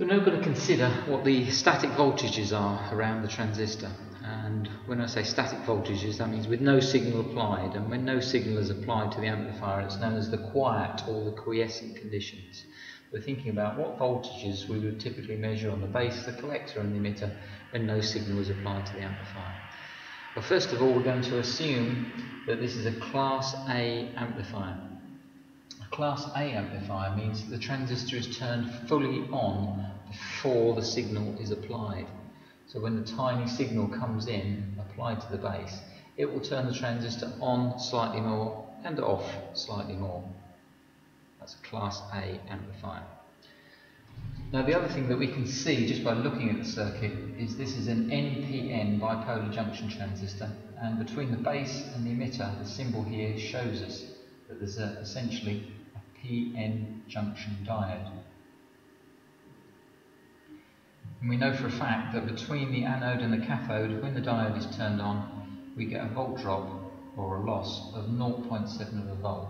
So we're now going to consider what the static voltages are around the transistor. And when I say static voltages, that means with no signal applied. And when no signal is applied to the amplifier, it's known as the quiet or the quiescent conditions. We're thinking about what voltages we would typically measure on the base, the collector and the emitter when no signal is applied to the amplifier. Well, first of all, we're going to assume that this is a Class A amplifier. A class A amplifier means the transistor is turned fully on before the signal is applied. So when the tiny signal comes in, applied to the base, it will turn the transistor on slightly more and off slightly more. That's a Class A amplifier. Now the other thing that we can see just by looking at the circuit is this is an NPN bipolar junction transistor and between the base and the emitter the symbol here shows us that there's a, essentially a PN junction diode. And we know for a fact that between the anode and the cathode, when the diode is turned on, we get a volt drop or a loss of 0.7 of a volt.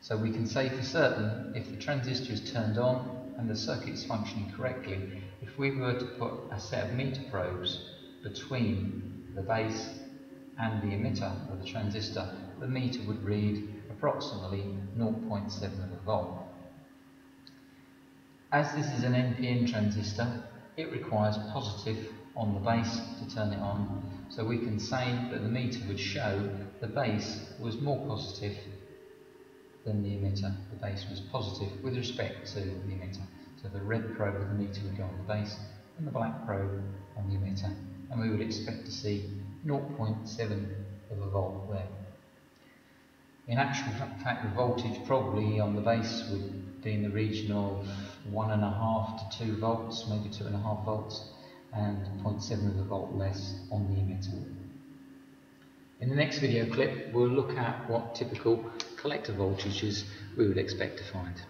So we can say for certain if the transistor is turned on and the circuit is functioning correctly, if we were to put a set of meter probes between the base and the emitter of the transistor, the meter would read approximately 0.7 of a volt. As this is an NPN transistor, it requires positive on the base to turn it on, so we can say that the meter would show the base was more positive than the emitter. The base was positive with respect to the emitter. So the red probe of the meter would go on the base and the black probe on the emitter. And we would expect to see 0.7 of a volt there. In actual fact, the voltage probably on the base would be in the region of one and a half to two volts, maybe two and a half volts, and 0.7 of a volt less on the emitter. In the next video clip, we'll look at what typical collector voltages we would expect to find.